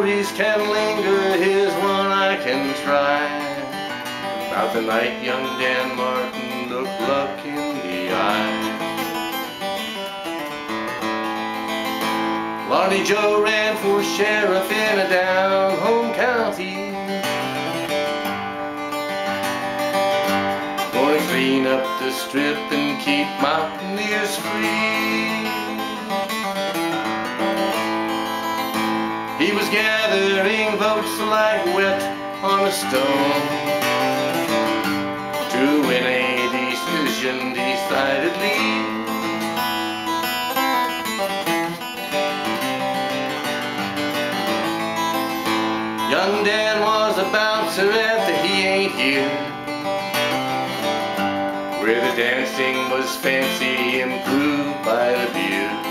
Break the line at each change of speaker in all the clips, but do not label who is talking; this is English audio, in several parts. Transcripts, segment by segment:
Old stories can linger, here's one I can try. About the night young Dan Martin looked luck in the eye. Lonnie Joe ran for sheriff in a down home county. Gonna clean up the strip and keep mountaineers free. He was gathering votes like whet on a stone. To win a decision decidedly. Young Dan was a bouncer at the He Ain't Here. Where the dancing was fancy improved by the beer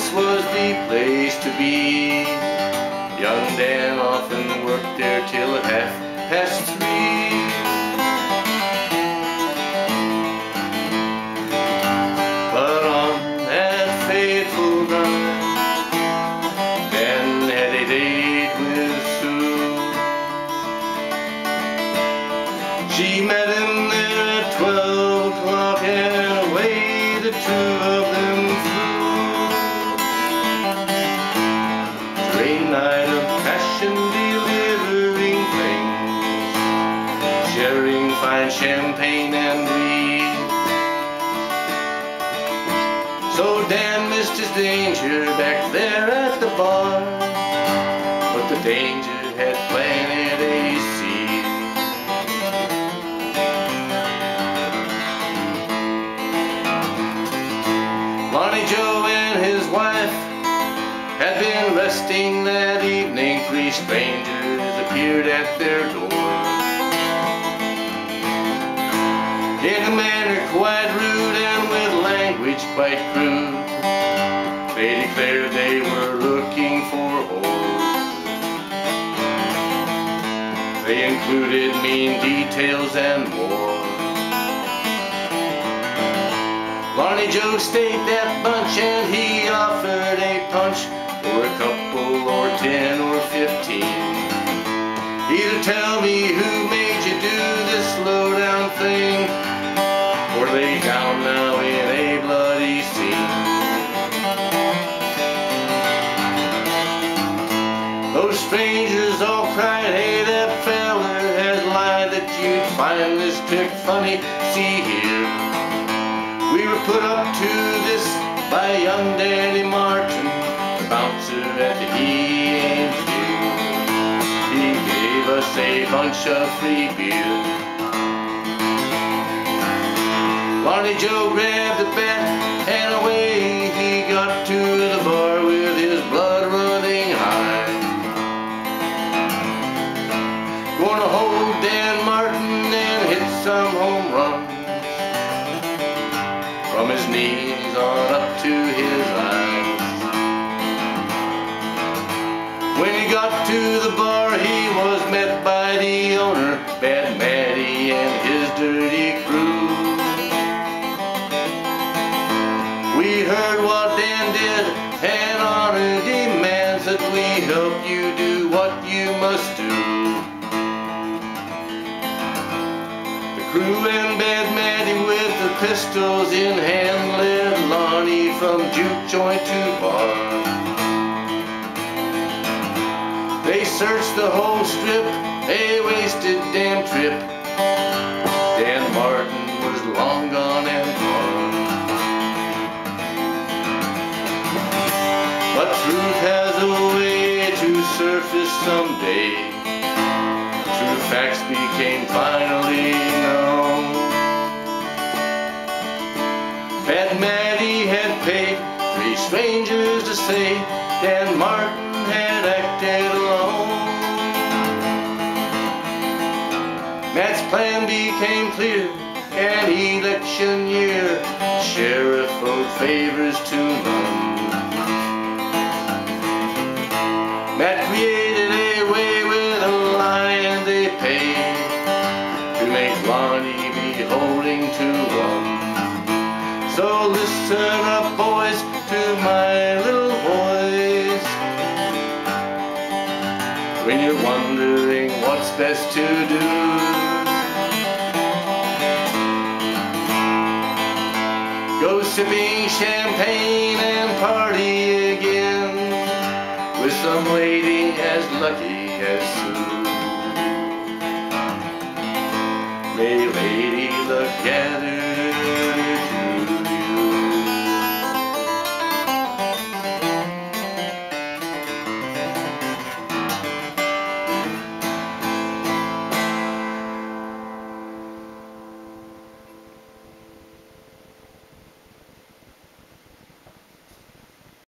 this was the place to be. Young Dan often worked there till half past three. But on that fateful night Dan had a date with Sue. She met him there at twelve o'clock and away the two Sharing fine champagne and weed. So Dan missed his danger back there at the bar. But the danger had planted a seed. Lonnie Joe and his wife had been resting that evening. Three strangers appeared at their door They declared they were looking for whores They included mean details and more. Lonnie Joe stayed that bunch and he offered a punch For a couple or ten or fifteen. Either tell me who made you do this low down thing Strangers all cried, hey that feller has lied That you'd find this trick funny, see here we were put up to this by young Danny Martin, the bouncer at the E and He gave us a bunch of free beer. Lonnie Joe grabbed the some home runs from his knees on up to his eyes. When he got to the bar, he was met by the owner, Bad Matty and his dirty crew. We heard what Dan did, and honor demands that we help you do what you must do. Crew and Bad Matty with the pistols in hand led Lonnie from juke joint to bar. They searched the whole strip, a wasted damn trip. Dan Martin was long gone and gone. But truth has a way to surface someday. True facts became finally strangers to say Dan Martin had acted alone. Matt's plan became clear, and election year, sheriff vote favors to none. Matt created So listen up, boys, to my little voice. When you're wondering what's best to do. Go sipping champagne and party again with some lady as lucky as Sue. May lady look at